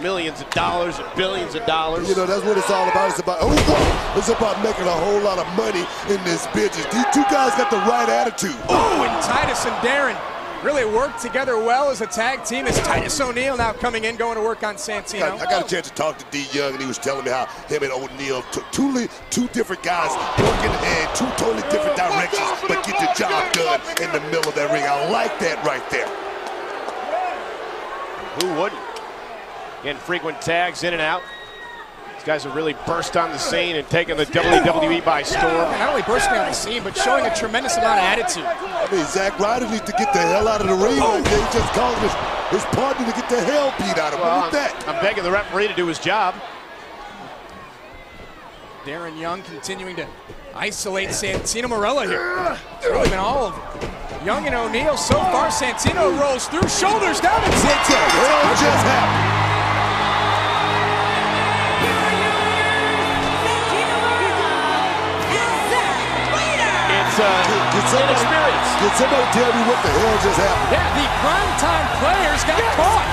Millions of dollars and billions of dollars. You know, that's what it's all about. It's about, oh, it's about making a whole lot of money in this business. These two guys got the right attitude. Oh, and Titus and Darren really worked together well as a tag team. As Titus O'Neil now coming in, going to work on Santino. I, I, got a chance to talk to D. Young, and he was telling me how him and O'Neil took two, two different guys working in two totally different directions, but get the job done in the middle of that ring. I like that right there. Who wouldn't? Getting Infrequent tags in and out. These guys have really burst on the scene and taken the WWE by storm. Not only bursting on the scene, but showing a tremendous amount of attitude. I mean, Zack Ryder needs to get the hell out of the ring. Oh. He just called his, his partner to get the hell beat out of him. Well, Look at that. I'm begging the referee to do his job. Darren Young continuing to isolate Santino Marella here. It's really been all of Young and O'Neil so far. Santino rolls through, shoulders down, and Santino. What just happened? It's uh, Did somebody, inexperience. Did somebody tell me what the hell just happened? Yeah, the primetime players got caught.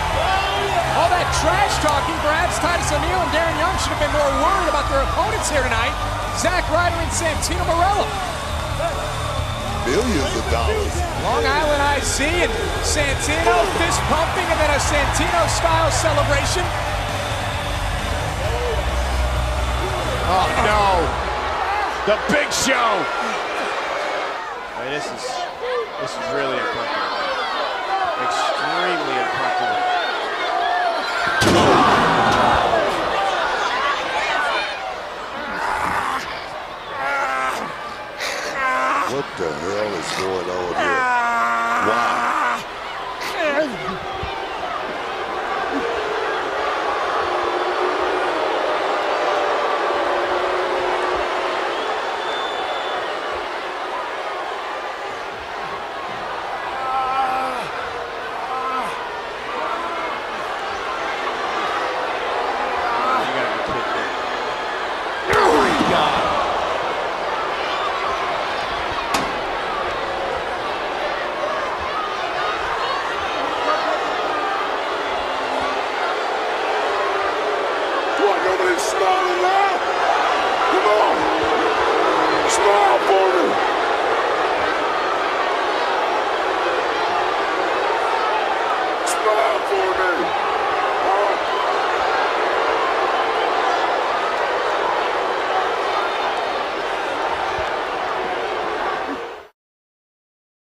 All that trash talking, perhaps Titus O'Neil and Darren Young should have been more worried about their opponents here tonight, Zack Ryder and Santino Marella. Millions of dollars. Long Island IC and Santino fist pumping and then a Santino style celebration. Oh no. The big show. Hey, this is this is really uncomfortable. the hell is going on here? Ah. Why? Get it started now. Come on. Small